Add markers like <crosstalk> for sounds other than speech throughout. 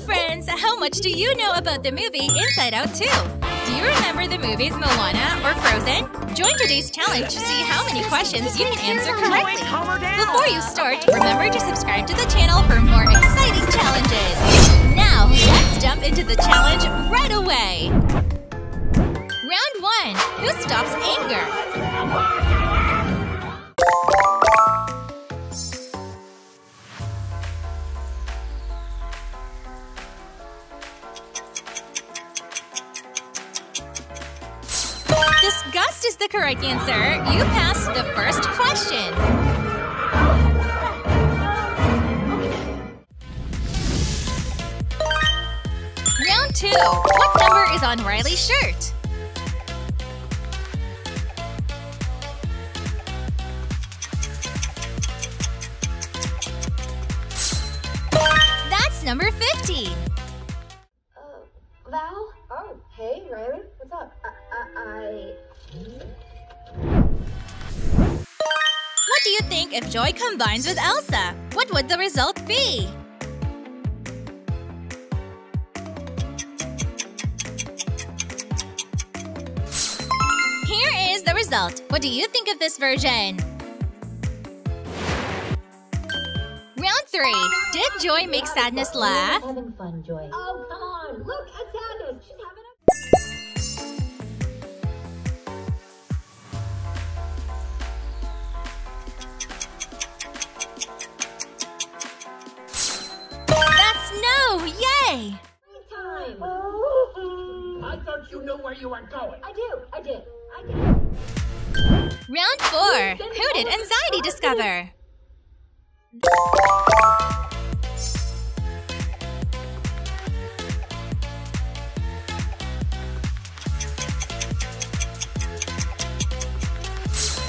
friends! How much do you know about the movie Inside Out 2? Do you remember the movies Moana or Frozen? Join today's challenge to see how many questions you can answer correctly. Before you start, remember to subscribe to the channel for more exciting challenges. Now, let's jump into the challenge right away! Round 1. Who stops anger? Is the correct answer. You passed the first question. Round two. What number is on Riley's shirt? Think Joy combines with Elsa? What would the result be? Here is the result. What do you think of this version? Round 3. Did Joy make Sadness laugh? That's no! Yay! Time. I thought you knew where you were going. I do. I did. I did. Round 4. Who did anxiety discover?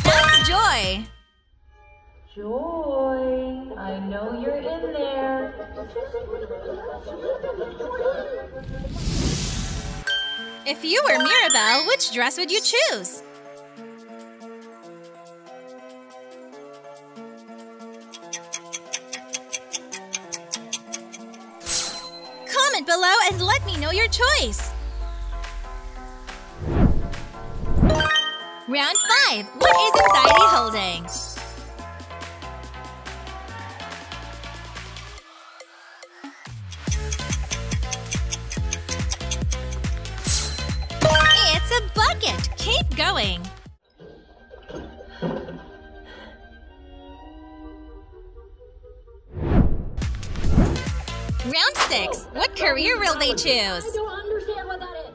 That's Joy. Joy, If you were Mirabel, which dress would you choose? Comment below and let me know your choice. Round 5. What is anxiety holding? Keep. Round 6. What career will they choose? I don't understand what that is.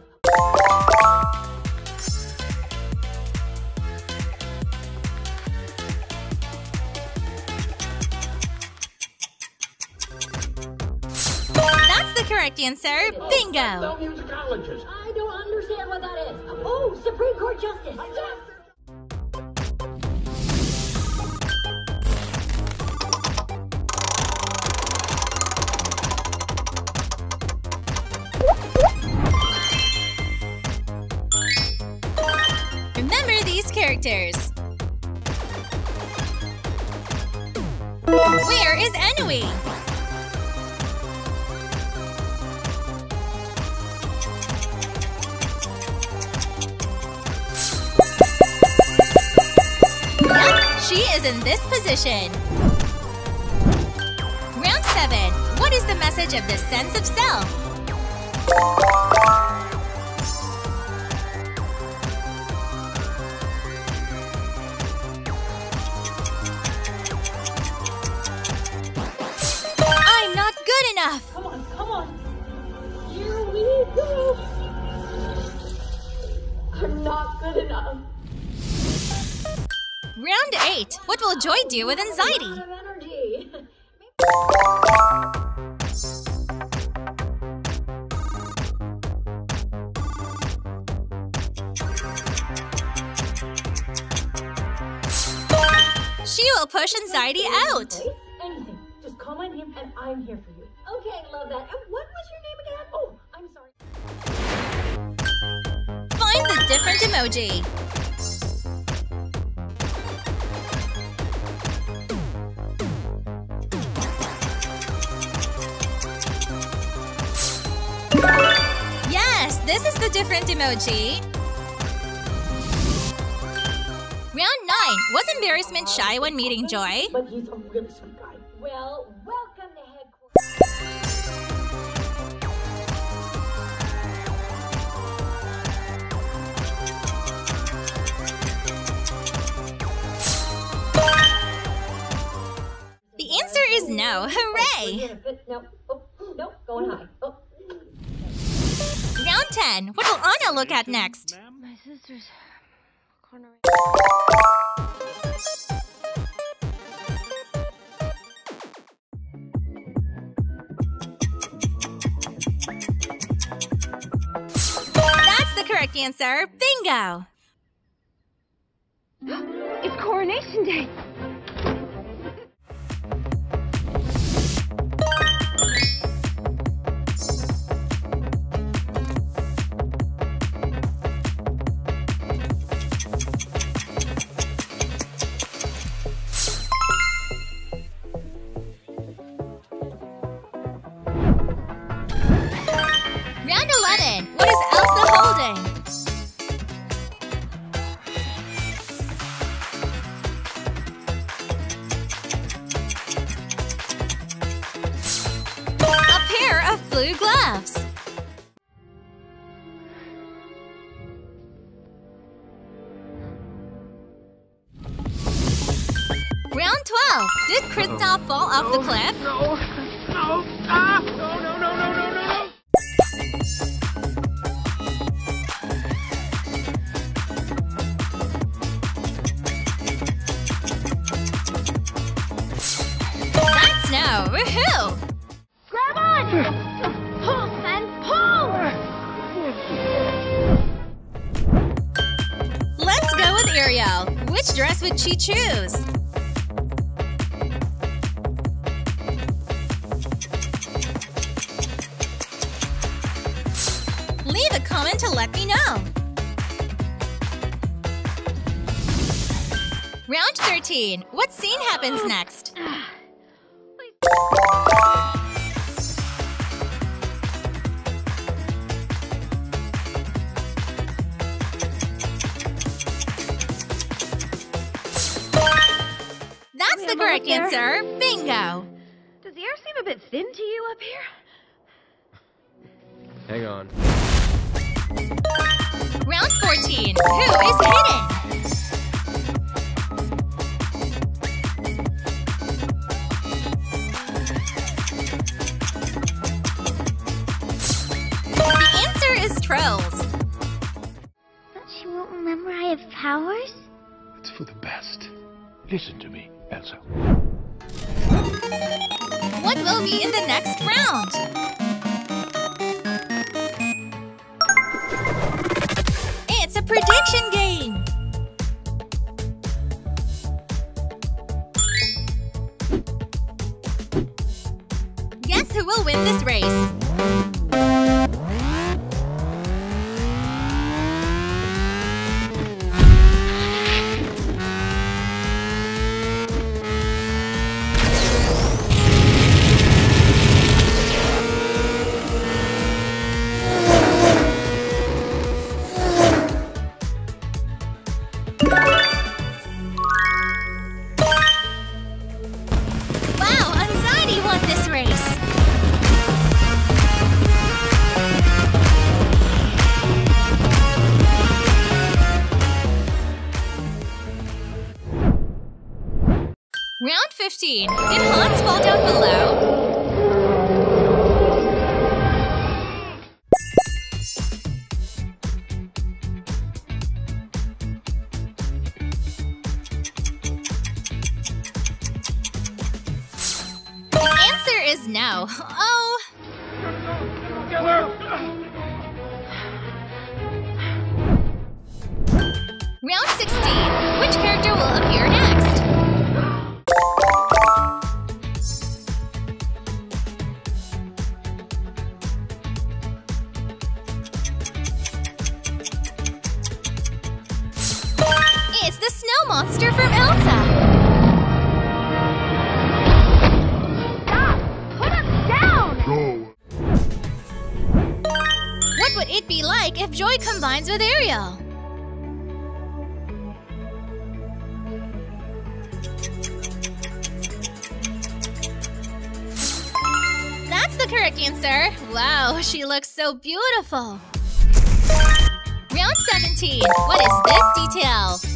That's the correct answer. Bingo. Court Justice. In this position. Round 7. What is the message of the sense of self? Do with anxiety? She will push anxiety out. Anything. Just call my name and I'm here for you. Okay, love that. And what was your name again? Oh, I'm sorry. Find the different emoji. This is the different emoji. Round 9. Was embarrassment shy when meeting Joy? But he's a really sweet guy. Well, welcome to headquarters. The answer is no. Hooray! Oh, no, oh, no, going high. Oh. Round 10. What will Anna look at next? My sister's corner. That's the correct answer. Bingo! <gasps> It's coronation day. Woohoo! Grab on! Pull and pull! Let's go with Ariel. Which dress would she choose? Leave a comment to let me know. Round 13. What scene happens next? That's the Am I correct there? answer. Bingo. Does the air seem a bit thin to you up here? Hang on. Round 14. Who is hidden? The answer is trolls. But she won't remember I have powers? It's for the best. Listen to me, Elsa. What will be in the next round? It's a prediction game. Is no. <laughs> Oh, round 16. Which character will appear next? That's the correct answer. Wow, she looks so beautiful. Round 17. What is this detail?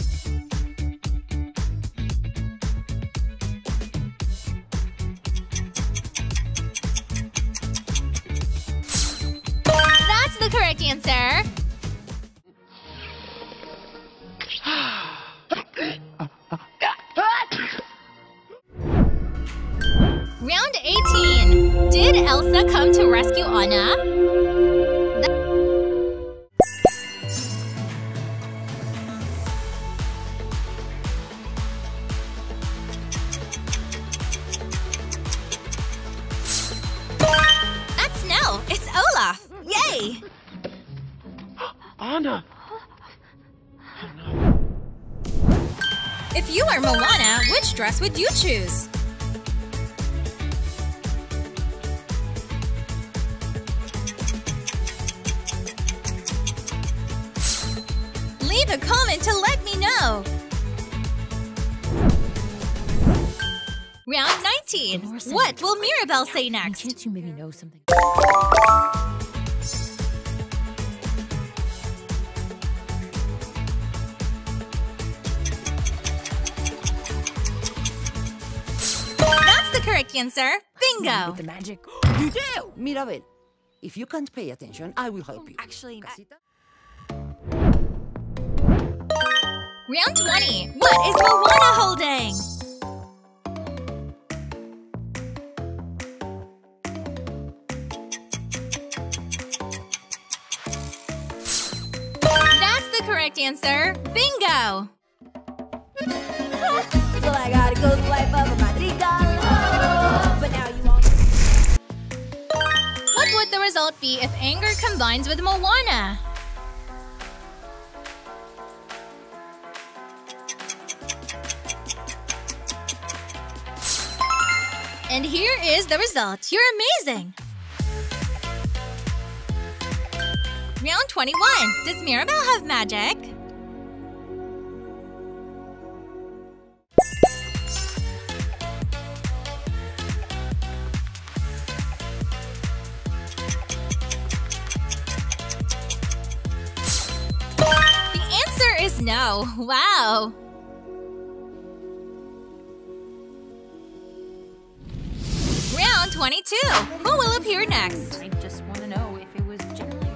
Which dress would you choose? Leave a comment to let me know. Round 19. What will Mirabel say next? The correct answer. Bingo. The magic. <gasps> You do! Mirabel, if you can't pay attention, I will help you. Actually, Casita? Round 20. What is Moana holding? That's the correct answer. Bingo! <laughs> Well, I gotta go the life of a result be if anger combines with Moana? And here is the result. You're amazing! Round 21. Does Mirabel have magic? Answer is no. Wow. Round 22. Who will appear next? I just want to know if it was generally.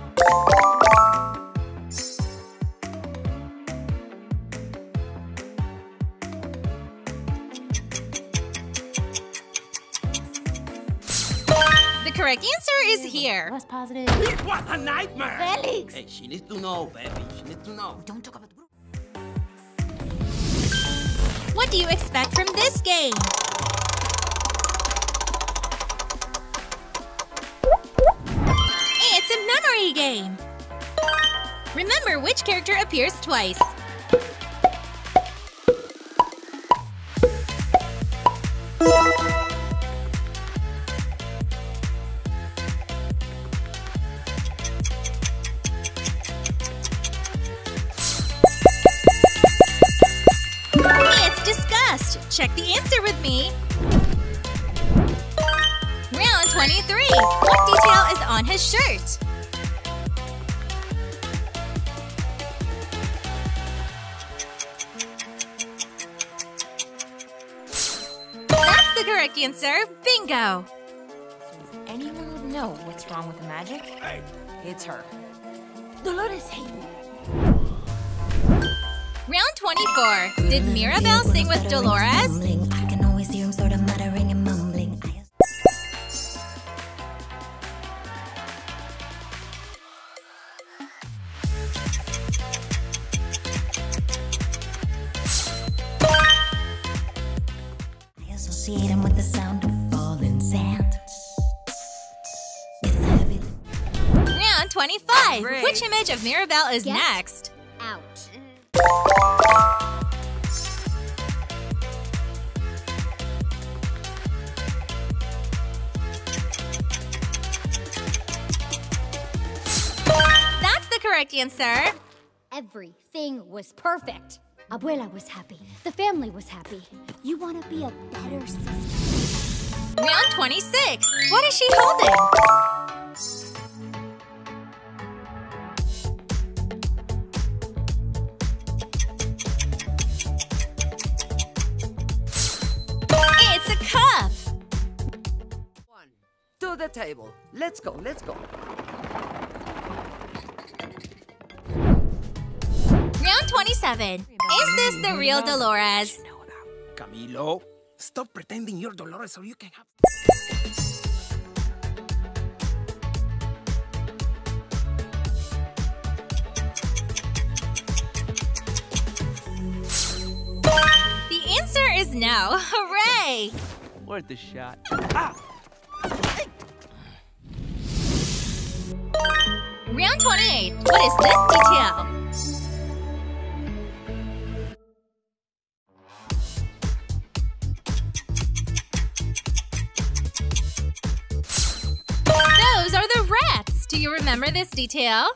The correct answer is here. Less positive. It was a nightmare! Felix! Hey, she needs to know, baby. She needs to know. Don't talk about the group. What do you expect from this game? It's a memory game. Remember which character appears twice. His shirt? That's the correct answer. Bingo. If anyone would know what's wrong with the magic, it's her. Dolores, hey. Round 24. Did Mirabel sing with Dolores? Of Mirabel is next? Out. That's the correct answer. Everything was perfect. Abuela was happy. The family was happy. You want to be a better sister. Round 26. What is she holding? To the table. Let's go, let's go. Round 27. Is this the real Dolores? Camilo, stop pretending you're Dolores so you can have. The answer is no. <laughs> Hooray! Worth the shot. Ah! Round 28. What is this detail? Those are the rats. Do you remember this detail?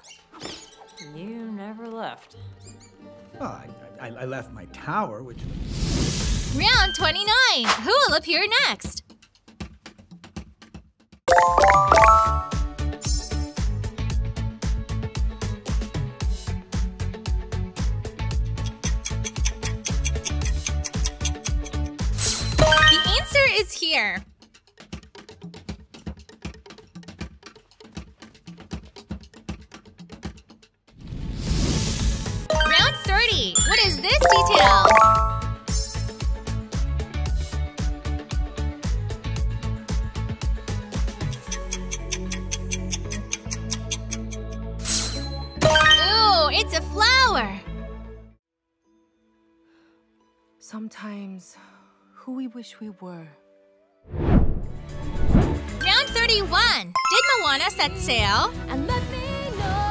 You never left. Well, I, I, I left my tower, which. Round 29. Who will appear next? Here. Round 30. What is this detail? Ooh, it's a flower. Sometimes, who we wish we were. Round 31. Did Moana set sail? And let me know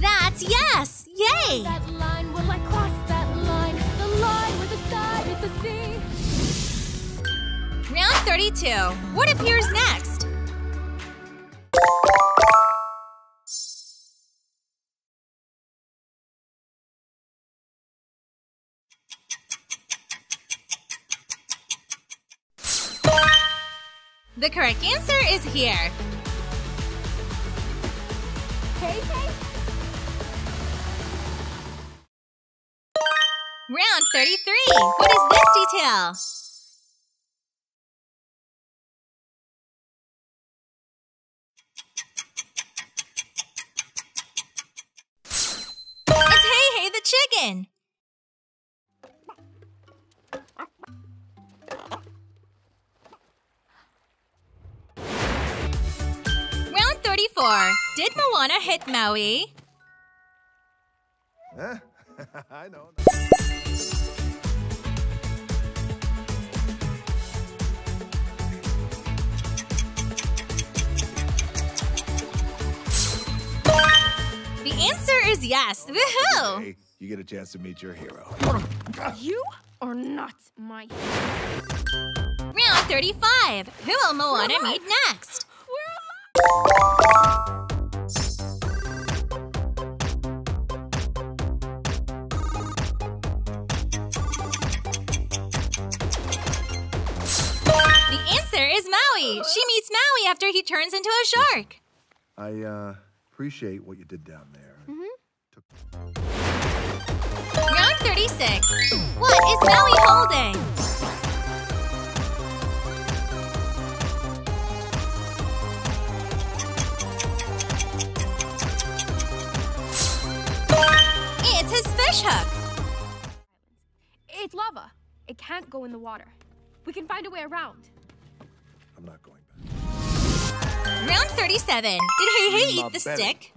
That's yes! Yay! that line will I cross that line? The line where the sky meets the sea. Round 32. What appears next? The correct answer is here. Hey, hey. Round 33. What is this detail? It's Hey Hey the chicken. Round 34. Did Moana hit Maui? Huh? <laughs> I know. The answer is yes. Woohoo! Hey, you get a chance to meet your hero. You are not my. Hero. Round 35. Who will Moana meet next? The answer is Maui. She meets Maui after he turns into a shark. I uh, appreciate what you did down there. Round 36. What is Maui holding? Fish hook. It's lava. It can't go in the water. We can find a way around. I'm not going back. Round 37. Did Heihei eat the bet stick?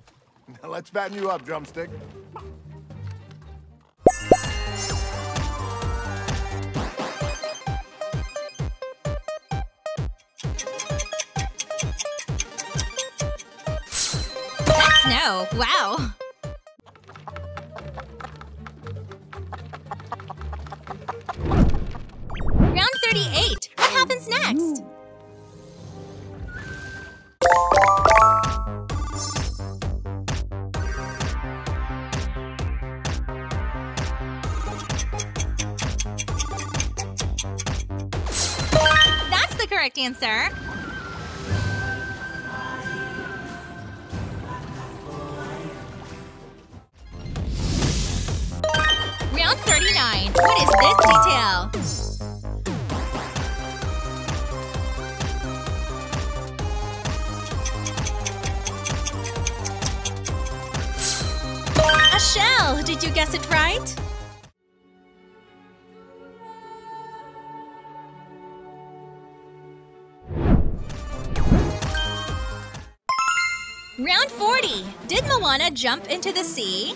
Now let's fatten you up, drumstick. That's no. Wow. Correct answer. Round 39. What is this detail? Round 40. Did Moana jump into the sea?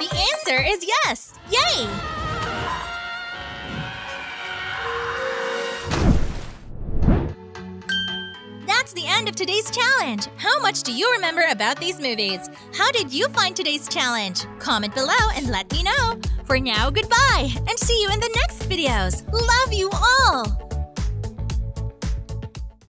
The answer is yes! Yay! That's the end of today's challenge. How much do you remember about these movies? How did you find today's challenge? Comment below and let me know. For now, goodbye, and see you in the next videos. Love you all!